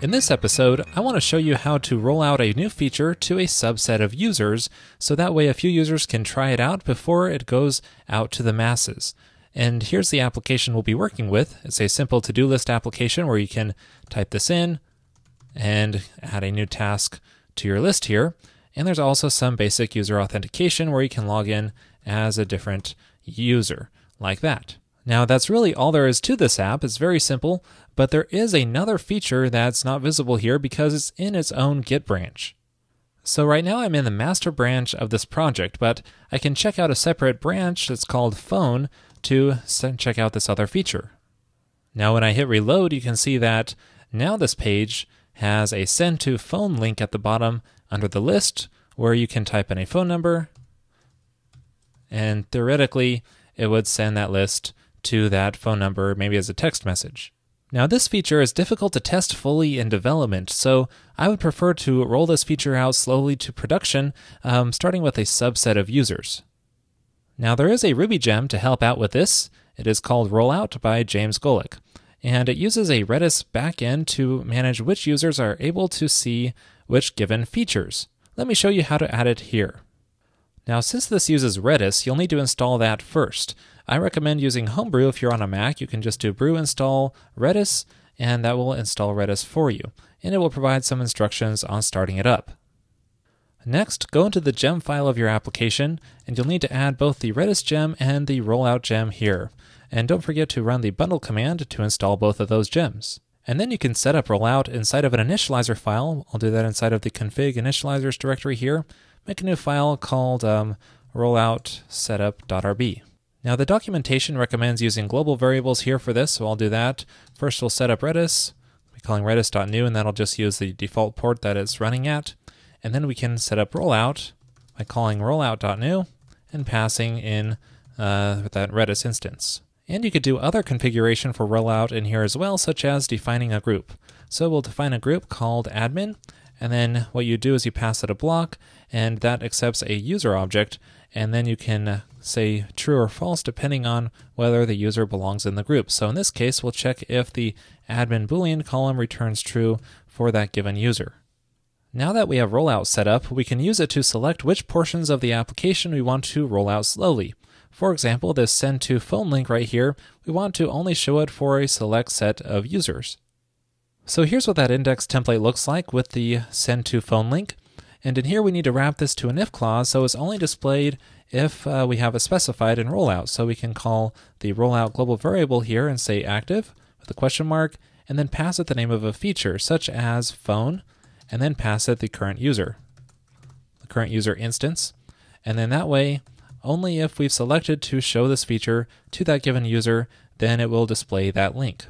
In this episode, I want to show you how to roll out a new feature to a subset of users, so that way a few users can try it out before it goes out to the masses. And here's the application we'll be working with. It's a simple to-do list application where you can type this in and add a new task to your list here. And there's also some basic user authentication where you can log in as a different user, like that. Now, that's really all there is to this app. It's very simple, but there is another feature that's not visible here because it's in its own Git branch. So right now I'm in the master branch of this project, but I can check out a separate branch that's called phone to check out this other feature. Now when I hit reload, you can see that now this page has a send to phone link at the bottom under the list where you can type in a phone number and theoretically it would send that list to that phone number, maybe as a text message. Now, this feature is difficult to test fully in development, so I would prefer to roll this feature out slowly to production, um, starting with a subset of users. Now, there is a Ruby gem to help out with this. It is called Rollout by James Golick, and it uses a Redis backend to manage which users are able to see which given features. Let me show you how to add it here. Now, since this uses Redis, you'll need to install that first. I recommend using Homebrew if you're on a Mac. You can just do brew install Redis, and that will install Redis for you. And it will provide some instructions on starting it up. Next, go into the gem file of your application, and you'll need to add both the Redis gem and the rollout gem here. And don't forget to run the bundle command to install both of those gems. And then you can set up rollout inside of an initializer file. I'll do that inside of the config initializers directory here. Make a new file called um, rollout setup.rb. Now the documentation recommends using global variables here for this, so I'll do that. First we'll set up Redis, we're calling redis.new, and that'll just use the default port that it's running at. And then we can set up rollout by calling rollout.new and passing in uh, that Redis instance. And you could do other configuration for rollout in here as well, such as defining a group. So we'll define a group called admin, and then what you do is you pass it a block, and that accepts a user object, and then you can uh, say true or false depending on whether the user belongs in the group. So in this case, we'll check if the admin boolean column returns true for that given user. Now that we have rollout set up, we can use it to select which portions of the application we want to roll out slowly. For example, this send to phone link right here, we want to only show it for a select set of users. So here's what that index template looks like with the send to phone link. And in here we need to wrap this to an if clause so it's only displayed if uh, we have it specified in rollout. So we can call the rollout global variable here and say active with a question mark, and then pass it the name of a feature such as phone, and then pass it the current user, the current user instance. And then that way, only if we've selected to show this feature to that given user, then it will display that link.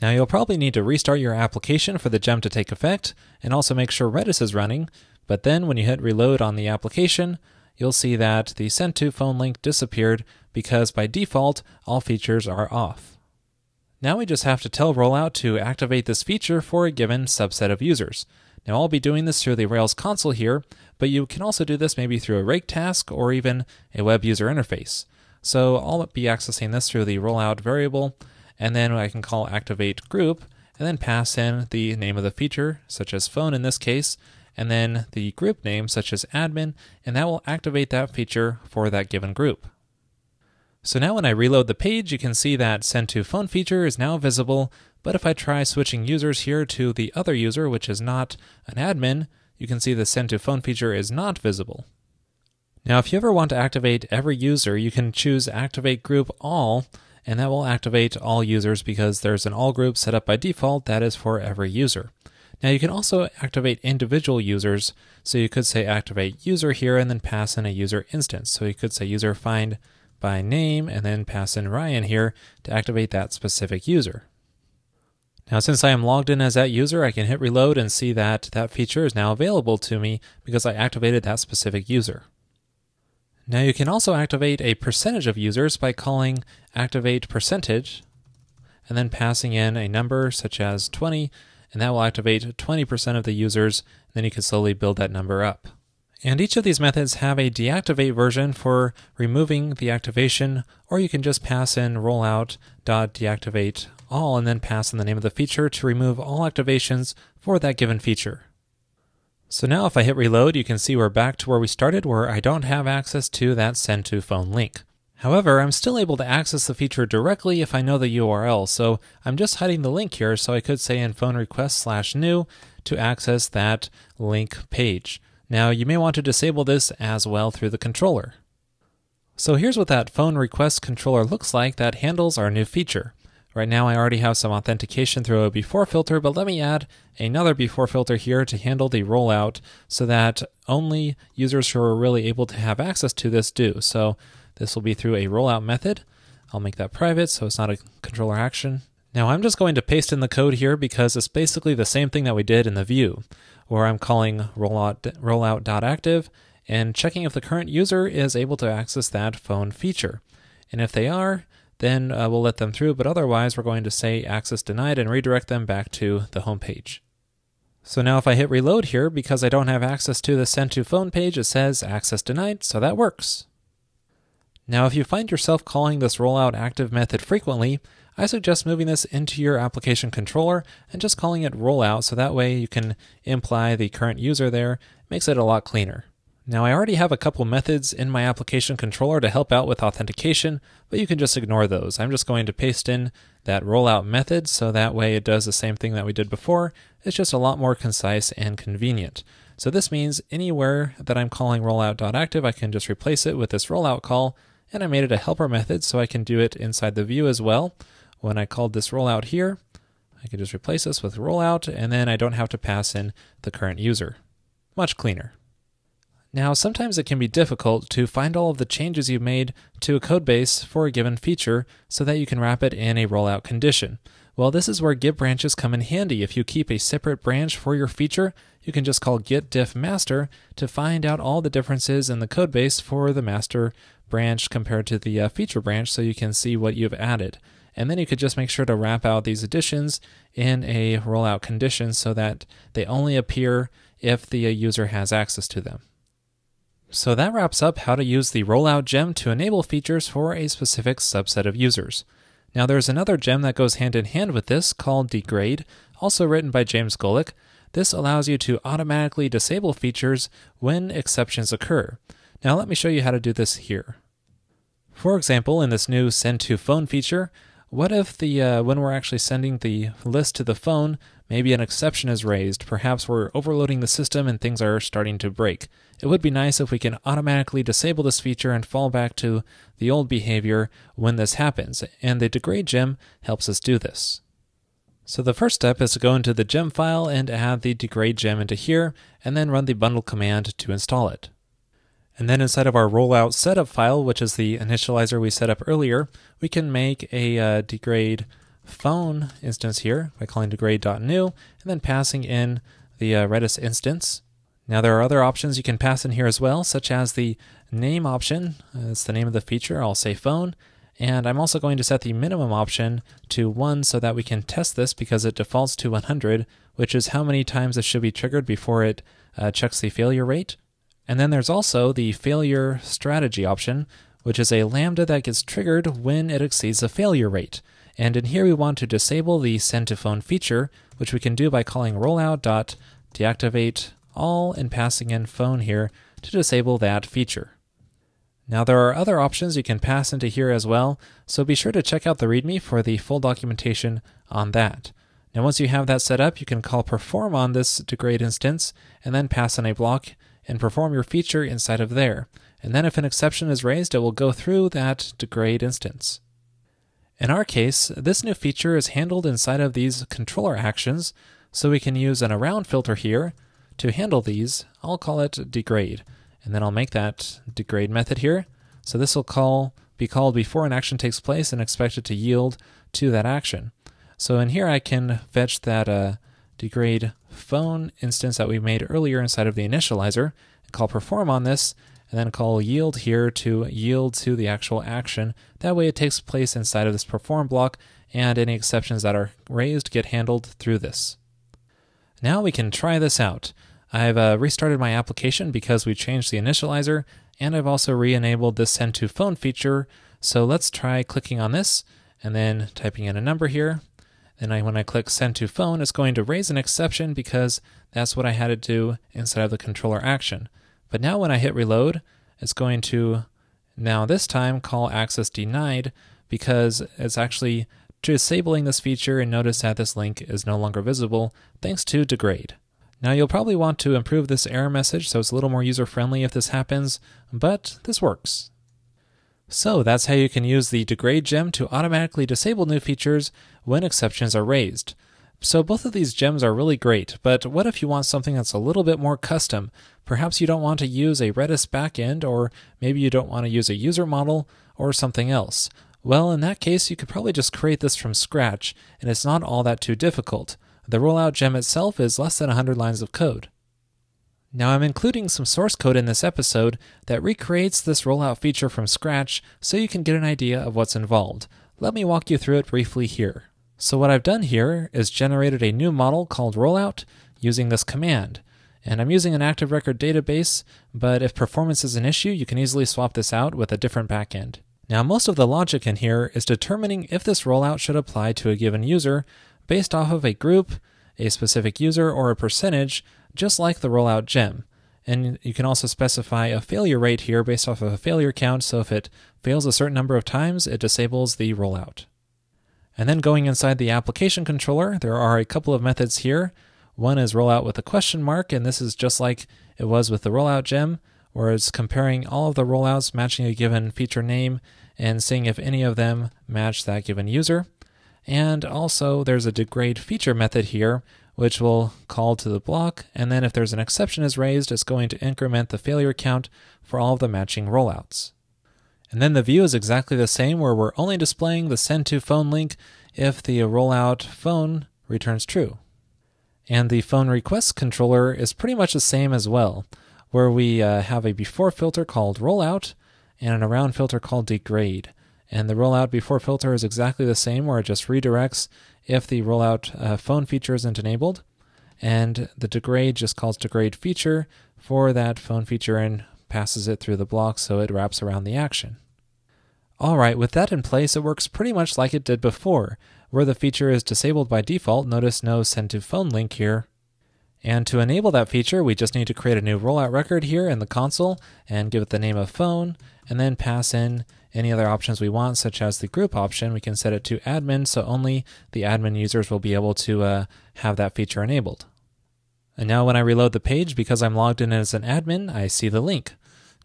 Now you'll probably need to restart your application for the gem to take effect, and also make sure Redis is running, but then when you hit reload on the application, you'll see that the send to phone link disappeared because by default, all features are off. Now we just have to tell Rollout to activate this feature for a given subset of users. Now I'll be doing this through the Rails console here, but you can also do this maybe through a rake task or even a web user interface. So I'll be accessing this through the rollout variable, and then I can call activate group, and then pass in the name of the feature, such as phone in this case, and then the group name such as admin, and that will activate that feature for that given group. So now when I reload the page, you can see that send to phone feature is now visible, but if I try switching users here to the other user, which is not an admin, you can see the send to phone feature is not visible. Now if you ever want to activate every user, you can choose activate group all, and that will activate all users because there's an all group set up by default that is for every user. Now you can also activate individual users. So you could say activate user here and then pass in a user instance. So you could say user find by name and then pass in Ryan here to activate that specific user. Now, since I am logged in as that user, I can hit reload and see that that feature is now available to me because I activated that specific user. Now you can also activate a percentage of users by calling activate percentage and then passing in a number such as 20 and that will activate 20% of the users. Then you can slowly build that number up. And each of these methods have a deactivate version for removing the activation, or you can just pass in rollout.deactivate all and then pass in the name of the feature to remove all activations for that given feature. So now if I hit reload, you can see we're back to where we started where I don't have access to that send to phone link. However, I'm still able to access the feature directly if I know the URL, so I'm just hiding the link here so I could say in phone request slash new to access that link page. Now you may want to disable this as well through the controller. So here's what that phone request controller looks like that handles our new feature. Right now I already have some authentication through a before filter, but let me add another before filter here to handle the rollout so that only users who are really able to have access to this do. So this will be through a rollout method. I'll make that private so it's not a controller action. Now I'm just going to paste in the code here because it's basically the same thing that we did in the view, where I'm calling rollout, rollout.active and checking if the current user is able to access that phone feature. And if they are, then uh, we'll let them through, but otherwise we're going to say access denied and redirect them back to the home page. So now if I hit reload here, because I don't have access to the send to phone page, it says access denied, so that works. Now if you find yourself calling this rollout active method frequently, I suggest moving this into your application controller and just calling it rollout so that way you can imply the current user there, makes it a lot cleaner. Now I already have a couple methods in my application controller to help out with authentication, but you can just ignore those. I'm just going to paste in that rollout method so that way it does the same thing that we did before. It's just a lot more concise and convenient. So this means anywhere that I'm calling rollout.active, I can just replace it with this rollout call, and I made it a helper method so I can do it inside the view as well. When I called this rollout here, I can just replace this with rollout, and then I don't have to pass in the current user. Much cleaner. Now, sometimes it can be difficult to find all of the changes you've made to a codebase for a given feature so that you can wrap it in a rollout condition. Well, this is where Git branches come in handy. If you keep a separate branch for your feature, you can just call git diff master to find out all the differences in the codebase for the master branch compared to the uh, feature branch so you can see what you've added. And then you could just make sure to wrap out these additions in a rollout condition so that they only appear if the uh, user has access to them. So that wraps up how to use the rollout gem to enable features for a specific subset of users. Now there's another gem that goes hand in hand with this called degrade, also written by James Golick. This allows you to automatically disable features when exceptions occur. Now let me show you how to do this here. For example, in this new send to phone feature, what if the uh, when we're actually sending the list to the phone, maybe an exception is raised? Perhaps we're overloading the system and things are starting to break. It would be nice if we can automatically disable this feature and fall back to the old behavior when this happens, and the degrade gem helps us do this. So the first step is to go into the gem file and add the degrade gem into here, and then run the bundle command to install it. And then inside of our rollout setup file, which is the initializer we set up earlier, we can make a uh, degrade phone instance here by calling degrade.new and then passing in the uh, Redis instance. Now there are other options you can pass in here as well, such as the name option. That's the name of the feature. I'll say phone. And I'm also going to set the minimum option to 1 so that we can test this because it defaults to 100, which is how many times it should be triggered before it uh, checks the failure rate. And then there's also the failure strategy option, which is a lambda that gets triggered when it exceeds the failure rate. And in here we want to disable the send to phone feature, which we can do by calling rollout.deactivate all and passing in phone here to disable that feature. Now there are other options you can pass into here as well, so be sure to check out the README for the full documentation on that. Now once you have that set up, you can call perform on this degrade instance and then pass in a block and perform your feature inside of there. And then if an exception is raised, it will go through that degrade instance. In our case, this new feature is handled inside of these controller actions, so we can use an around filter here to handle these. I'll call it degrade, and then I'll make that degrade method here. So this will call be called before an action takes place and expect it to yield to that action. So in here I can fetch that uh, degrade phone instance that we made earlier inside of the initializer, and call perform on this, and then call yield here to yield to the actual action. That way it takes place inside of this perform block, and any exceptions that are raised get handled through this. Now we can try this out. I've uh, restarted my application because we changed the initializer, and I've also re-enabled this send to phone feature. So let's try clicking on this and then typing in a number here. And I, when I click send to phone, it's going to raise an exception because that's what I had to do inside of the controller action. But now when I hit reload, it's going to now this time call access denied because it's actually disabling this feature and notice that this link is no longer visible thanks to degrade. Now you'll probably want to improve this error message so it's a little more user friendly if this happens, but this works. So that's how you can use the degrade gem to automatically disable new features when exceptions are raised. So both of these gems are really great, but what if you want something that's a little bit more custom? Perhaps you don't want to use a Redis backend, or maybe you don't want to use a user model, or something else. Well, in that case, you could probably just create this from scratch, and it's not all that too difficult. The rollout gem itself is less than 100 lines of code. Now I'm including some source code in this episode that recreates this rollout feature from scratch so you can get an idea of what's involved. Let me walk you through it briefly here. So what I've done here is generated a new model called rollout using this command. And I'm using an active record database, but if performance is an issue, you can easily swap this out with a different backend. Now, most of the logic in here is determining if this rollout should apply to a given user based off of a group, a specific user, or a percentage, just like the rollout gem. And you can also specify a failure rate here based off of a failure count, so if it fails a certain number of times, it disables the rollout. And then going inside the application controller, there are a couple of methods here. One is rollout with a question mark, and this is just like it was with the rollout gem, where it's comparing all of the rollouts matching a given feature name and seeing if any of them match that given user. And also there's a degrade feature method here, which will call to the block, and then if there's an exception is raised, it's going to increment the failure count for all of the matching rollouts. And then the view is exactly the same where we're only displaying the send to phone link if the rollout phone returns true. And the phone request controller is pretty much the same as well, where we uh, have a before filter called rollout and an around filter called degrade. And the rollout before filter is exactly the same, where it just redirects if the rollout uh, phone feature isn't enabled. And the degrade just calls degrade feature for that phone feature and passes it through the block so it wraps around the action. Alright, with that in place, it works pretty much like it did before, where the feature is disabled by default. Notice no send to phone link here. And to enable that feature, we just need to create a new rollout record here in the console and give it the name of phone, and then pass in any other options we want, such as the group option. We can set it to admin, so only the admin users will be able to uh, have that feature enabled. And now when I reload the page, because I'm logged in as an admin, I see the link.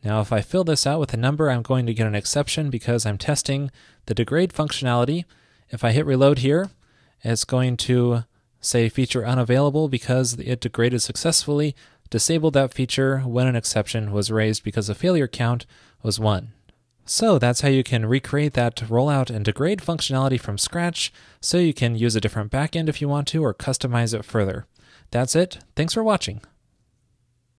Now if I fill this out with a number, I'm going to get an exception because I'm testing the degrade functionality. If I hit reload here, it's going to say feature unavailable because it degraded successfully, disabled that feature when an exception was raised because the failure count was 1. So that's how you can recreate that rollout and degrade functionality from scratch so you can use a different backend if you want to or customize it further. That's it. Thanks for watching.